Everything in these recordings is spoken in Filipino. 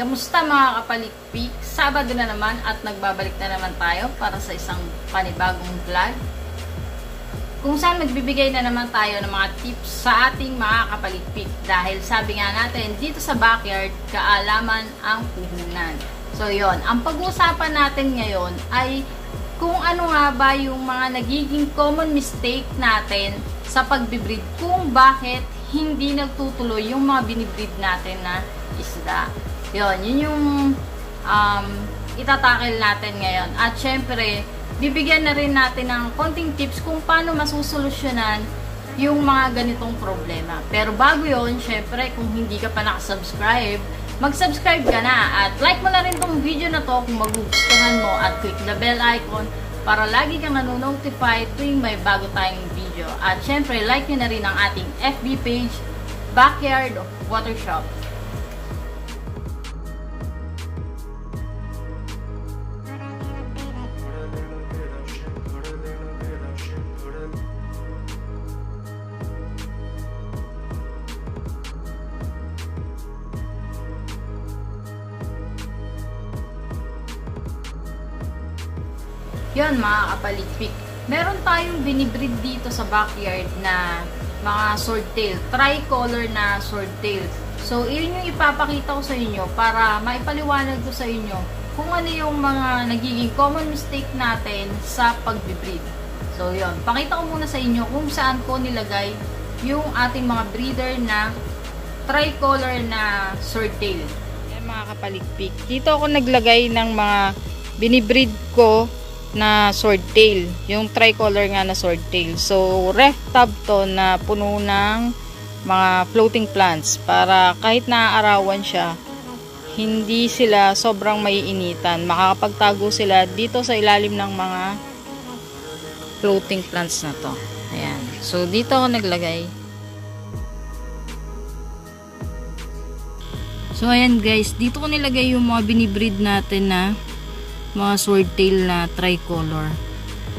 Kamusta mga kapalikpik? Sabado na naman at nagbabalik na naman tayo para sa isang panibagong vlog. Kung saan magbibigay na naman tayo ng mga tips sa ating mga kapalikpik. Dahil sabi nga natin, dito sa backyard, kaalaman ang puhunan. So yon ang pag-uusapan natin ngayon ay kung ano nga ba yung mga nagiging common mistake natin sa pagbibreed. Kung bakit hindi nagtutuloy yung mga binibreed natin na isda. Yun, yun yung um, itatakil natin ngayon. At syempre, bibigyan na rin natin ng konting tips kung paano masusolusyonan yung mga ganitong problema. Pero bago yon syempre, kung hindi ka pa nakasubscribe, mag-subscribe ka na at like mo na rin tong video na to kung magugustuhan mo at click the bell icon para lagi kang nanonotify tuwing may bago tayong video. At syempre, like nyo na rin ang ating FB page, Backyard Water Shop. Yun mga kapalikpik. Meron tayong binibreed dito sa backyard na mga swordtail. Tricolor na swordtail. So, yun yung ipapakita ko sa inyo para maipaliwanag ko sa inyo kung ano yung mga nagiging common mistake natin sa pagbibreed. So, yun. Pakita ko muna sa inyo kung saan ko nilagay yung ating mga breeder na tricolor na swordtail. Yan mga kapalikpik. Dito ako naglagay ng mga binibreed ko na swordtail. Yung tricolor nga na swordtail. So, ref tub to na puno ng mga floating plants para kahit naaarawan siya, hindi sila sobrang maiinitan. Makakapagtago sila dito sa ilalim ng mga floating plants na to. Ayan. So, dito ako naglagay. So, ayan guys. Dito ko nilagay yung mga binibreed natin na mga swordtail na tricolor.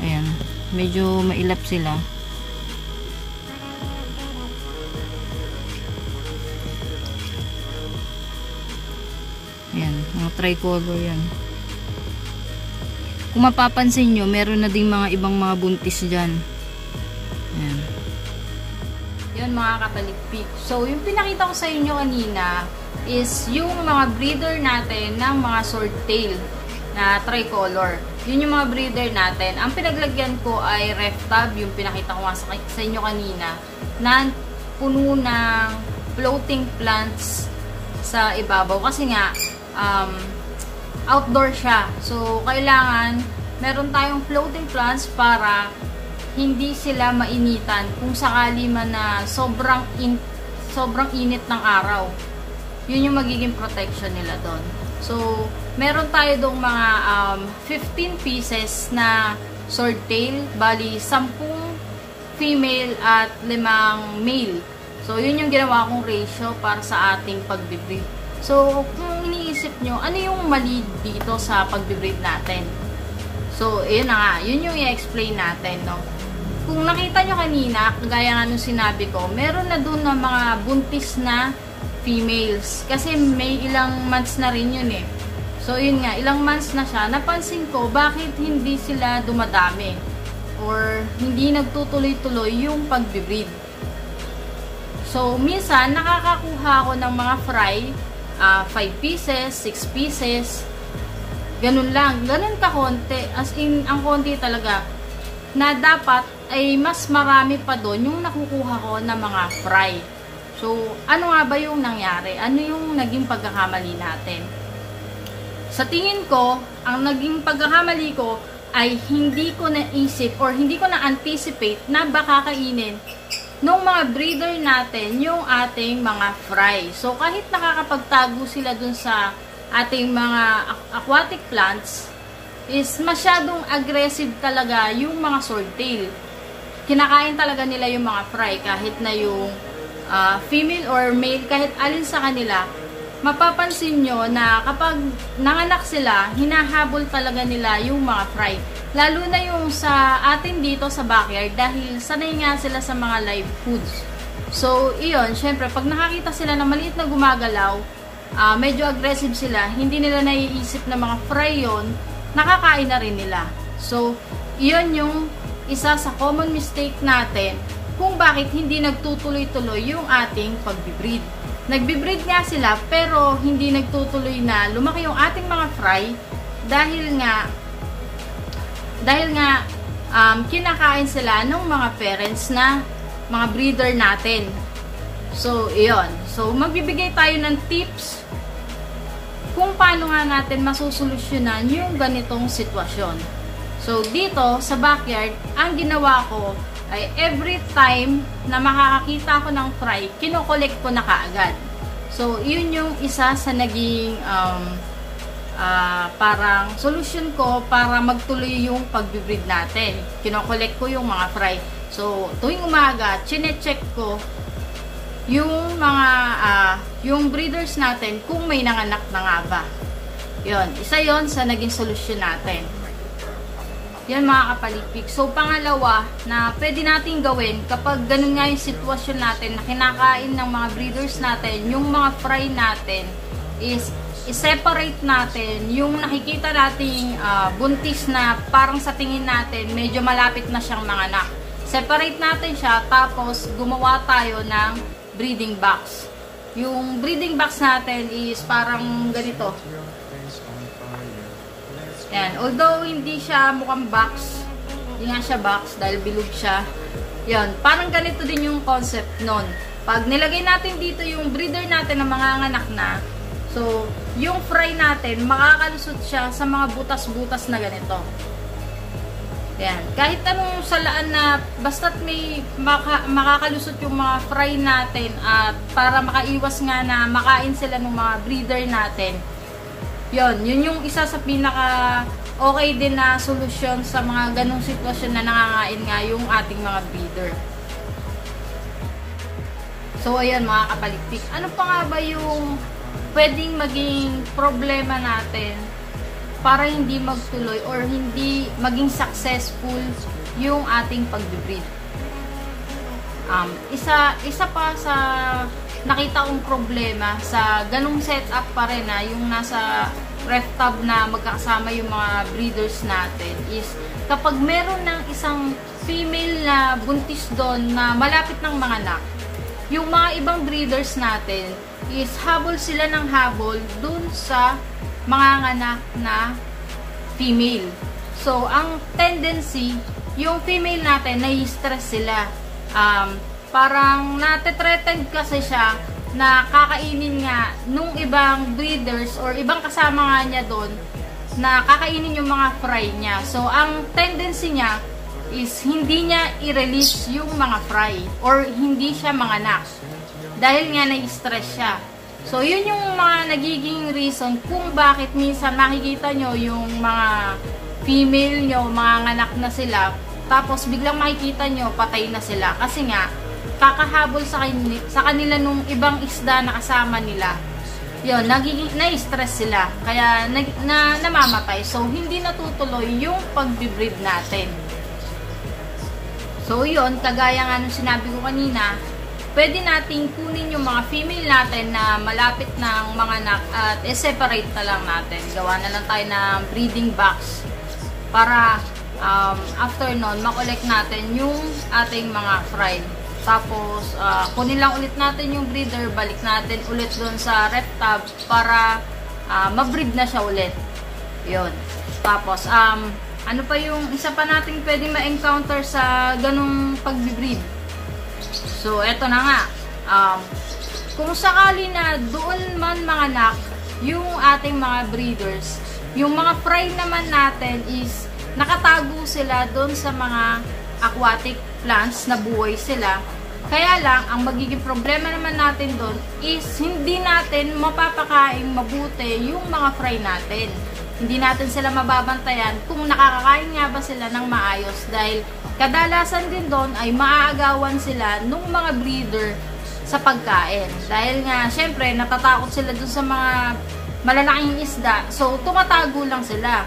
Ayan. Medyo mailap sila. Ayan. Mga tricolor yan. Kung mapapansin nyo, meron na ding mga ibang mga buntis dyan. Ayan. Yun mga kapalikpik. So, yung pinakita ko sa inyo kanina is yung mga breeder natin ng mga swordtail na tricolor. Yun yung mga breeder natin. Ang pinaglagyan ko ay ref tab, yung pinakita ko nga sa, sa inyo kanina, na puno ng floating plants sa ibabaw. Kasi nga, um, outdoor siya. So, kailangan meron tayong floating plants para hindi sila mainitan kung sakali man na sobrang in, sobrang init ng araw. Yun yung magiging protection nila doon. So, meron tayo dong mga um, 15 pieces na swordtail, bali 10 female at 5 male. So, yun yung ginawa kong ratio para sa ating pagbibreed. So, kung iniisip nyo, ano yung mali dito sa pagbibreed natin? So, yun na nga. Yun yung i-explain natin, no? Kung nakita nyo kanina, gaya nga nung sinabi ko, meron na dun na mga buntis na females. Kasi may ilang months na rin yun eh. So, yun nga, ilang months na siya. Napansin ko, bakit hindi sila dumadami? Or, hindi nagtutuloy-tuloy yung pagbibreed. So, minsan, nakakakuha ako ng mga fry, 5 uh, pieces, 6 pieces, ganun lang. Ganun ka konti. As in, ang konti talaga, na dapat ay mas marami pa doon yung nakukuha ko na mga fry. So, ano nga ba yung nangyari? Ano yung naging pagkakamali natin? Sa tingin ko, ang naging pagkakamali ko ay hindi ko naisip or hindi ko na-anticipate na baka kainin nung mga breeder natin yung ating mga fry. So, kahit nakakapagtago sila dun sa ating mga aquatic plants, is masyadong aggressive talaga yung mga swordtail. Kinakain talaga nila yung mga fry kahit na yung uh, female or male, kahit alin sa kanila, mapapansin nyo na kapag nanganak sila, hinahabol talaga nila yung mga fry. Lalo na yung sa atin dito sa backyard dahil sanay nga sila sa mga live foods. So, iyon, syempre, pag nakakita sila na maliit na gumagalaw, uh, medyo aggressive sila, hindi nila naiisip na mga fry yon, nakakain na rin nila. So, iyon yung isa sa common mistake natin kung bakit hindi nagtutuloy-tuloy yung ating pagbibreed. Nagbibreed nga sila pero hindi nagtutuloy na lumaki yung ating mga fry dahil nga dahil nga um, kinakain sila ng mga parents na mga breeder natin. So, iyon. So, magbibigay tayo ng tips kung paano nga natin masusolusyonan yung ganitong sitwasyon. So, dito sa backyard, ang ginawa ko ay every time na makakakita ako ng fry, kinokollect ko na kaagad. So, yun yung isa sa naging um, uh, parang solution ko para magtuloy yung pagbibreed natin. Kinokollect ko yung mga fry. So, tuwing umaga, chine-check ko yung mga uh, yung breeders natin kung may nanganak na nga ba. Yun, isa yon sa naging solusyon natin. Yan mga kapalikpik. So, pangalawa na pwede natin gawin kapag ganun nga yung sitwasyon natin na kinakain ng mga breeders natin, yung mga fry natin is i-separate natin yung nakikita nating uh, buntis na parang sa tingin natin medyo malapit na siyang manganak. Separate natin siya tapos gumawa tayo ng breeding box. Yung breeding box natin is parang ganito. Yan. Although hindi siya mukhang box, hindi nga siya box dahil bilog siya. Yan. Parang ganito din yung concept nun. Pag nilagay natin dito yung breeder natin na mga anak na, so, yung fry natin, makakalusot siya sa mga butas-butas na ganito. Yan. Kahit anong salaan na basta't may maka, makakalusot yung mga fry natin at para makaiwas nga na makain sila ng mga breeder natin, Yon, yun yung isa sa pinaka okay din na solusyon sa mga ganong sitwasyon na nangangain nga yung ating mga breeder. So, ayan mga kapalikpik. Ano pa nga ba yung pwedeng maging problema natin para hindi magtuloy or hindi maging successful yung ating pagbibreed? Um, isa, isa pa sa nakita kong problema sa ganong setup pa rin na yung nasa ref tab na magkakasama yung mga breeders natin is kapag meron ng isang female na buntis doon na malapit ng mga anak, yung mga ibang breeders natin is habol sila ng habol dun sa mga anak na female. So, ang tendency, yung female natin, nai-stress sila. Um, parang natetreatened kasi siya na kakainin nga nung ibang breeders or ibang kasama nga niya doon na kakainin yung mga fry niya. So, ang tendency niya is hindi niya i-release yung mga fry or hindi siya manganak dahil nga na-stress siya. So, yun yung mga nagiging reason kung bakit minsan makikita nyo yung mga female nyo, mga anak na sila, tapos biglang makikita nyo patay na sila. Kasi nga, kakahabol sa kanila, sa kanila nung ibang isda na kasama nila. Yun, nagiging, na-stress sila. Kaya na, na, namamatay. So, hindi natutuloy yung pagbibreed natin. So, yun, kagaya nga nung sinabi ko kanina, pwede nating kunin yung mga female natin na malapit ng mga anak at i-separate na lang natin. Gawa na lang tayo ng breeding box para um, after nun, makolect natin yung ating mga fried tapos, uh, kunin lang ulit natin yung breeder, balik natin ulit doon sa ref tab para uh, ma-breed na siya ulit. Yun. Tapos, um, ano pa yung isa pa natin pwedeng ma-encounter sa ganung pag-breed? So, eto na nga. Um, kung sakali na doon man mga anak, yung ating mga breeders, yung mga fry naman natin is nakatago sila doon sa mga aquatic plants na buhay sila. Kaya lang, ang magiging problema naman natin doon is hindi natin mapapakain mabuti yung mga fry natin. Hindi natin sila mababantayan kung nakakakain nga ba sila ng maayos dahil kadalasan din doon ay maaagawan sila nung mga breeder sa pagkain. Dahil nga, syempre, natatakot sila doon sa mga malalaking isda. So, tumatago lang sila.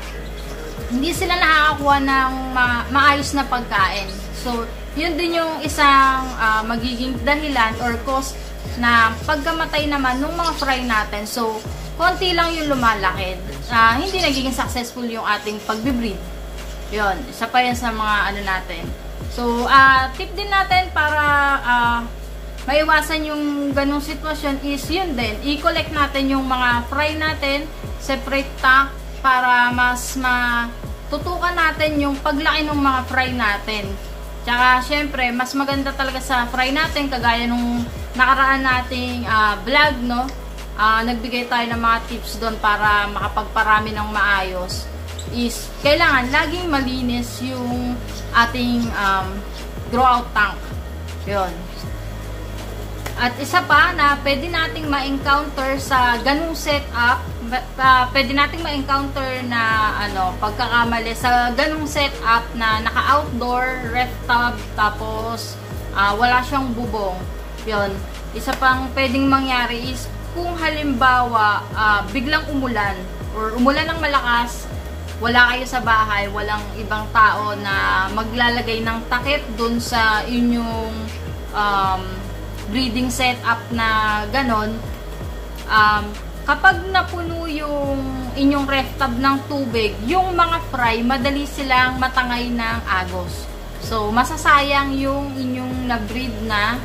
Hindi sila nakakakuha ng ma maayos na pagkain. So, yun din yung isang uh, magiging dahilan or cause na pagkamatay naman ng mga fry natin, so, konti lang yung lumalaki. Uh, hindi nagiging successful yung ating pagbibreed. Yun, isa pa yan sa mga ano natin. So, uh, tip din natin para uh, maiwasan yung ganong sitwasyon is yun din, i-collect natin yung mga fry natin, separate tank, para mas matutukan natin yung paglaki ng mga fry natin. Tsaka, syempre, mas maganda talaga sa fry natin, kagaya nung nakaraan nating uh, vlog, no? Uh, nagbigay tayo ng mga tips doon para makapagparami ng maayos is kailangan laging malinis yung ating um, grow out tank. Yun. At isa pa na pwede nating ma-encounter sa ganung setup, uh, pwede nating ma-encounter na ano, pagkakamali sa ganung setup na naka-outdoor, ref tub, tapos uh, wala siyang bubong. 'Yon. Isa pang pwedeng mangyari is kung halimbawa uh, biglang umulan or umulan ng malakas, wala kayo sa bahay, walang ibang tao na maglalagay ng takip dun sa inyong um, breeding setup na ganon, um, kapag napuno yung inyong ref tub ng tubig, yung mga fry, madali silang matangay ng agos. So, masasayang yung inyong na-breed na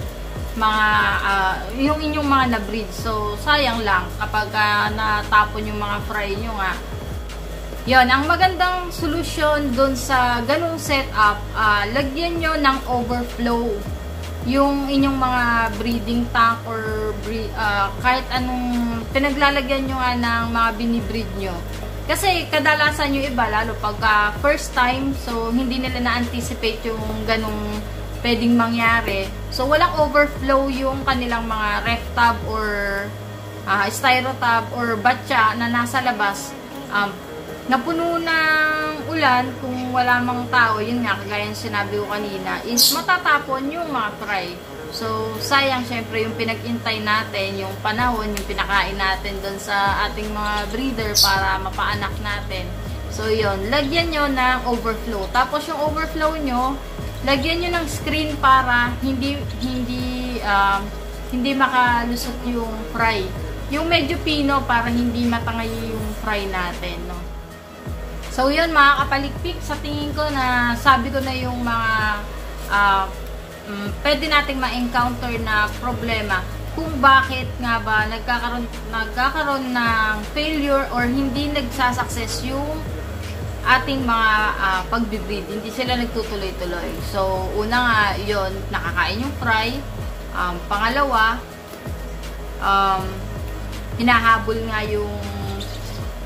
mga, uh, yung inyong mga na-breed. So, sayang lang kapag uh, natapon yung mga fry nyo nga. Yon, ang magandang solusyon doon sa ganung setup, uh, lagyan nyo ng overflow yung inyong mga breeding tank or breed, uh, kahit anong pinaglalagyan nyo nga ng mga binibreed nyo. Kasi kadalasan yung iba, lalo pagka first time, so hindi nila na-anticipate yung ganong pwedeng mangyari. So walang overflow yung kanilang mga ref tub or uh, styro tub or batya na nasa labas. Um, napuno ng ulan, kung wala mang tao, yun nga, kagaya sinabi ko kanina, is matatapon yung mga fry. So, sayang syempre yung pinag-intay natin, yung panahon, yung pinakain natin doon sa ating mga breeder para mapaanak natin. So, yun. Lagyan nyo ng overflow. Tapos, yung overflow nyo, lagyan nyo ng screen para hindi, hindi, um, hindi makalusot yung fry. Yung medyo pino para hindi matangay yung fry natin, no? So, yun mga kapalikpik, sa tingin ko na sabi ko na yung mga uh, um, pwede nating ma-encounter na problema kung bakit nga ba nagkakaroon, nagkakaroon ng failure or hindi nagsasucess yung ating mga uh, pagbibreed. Hindi sila nagtutuloy-tuloy. So, una nga, yun, nakakain yung fry. Um, pangalawa, um, hinahabol nga yung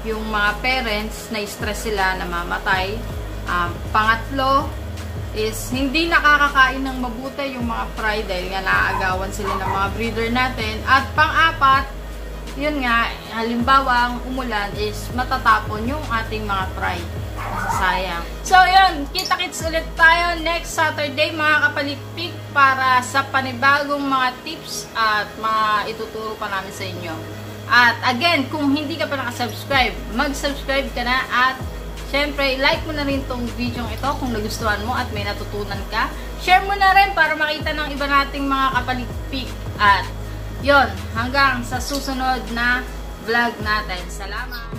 yung mga parents na stress sila na mamatay. Um, pangatlo is hindi nakakakain ng mabuti yung mga fry dahil nga naaagawan sila ng mga breeder natin. At pang-apat, yun nga, halimbawa ang umulan is matatapon yung ating mga fry. Masasayang. So, yun. Kita-kits ulit tayo next Saturday, mga kapalikpik, para sa panibagong mga tips at mga ituturo pa namin sa inyo. At again, kung hindi ka pa nakasubscribe, mag-subscribe ka na at syempre, like mo na rin tong video ito kung nagustuhan mo at may natutunan ka. Share mo na rin para makita ng iba nating mga kapaligpik. At yon hanggang sa susunod na vlog natin. Salamat!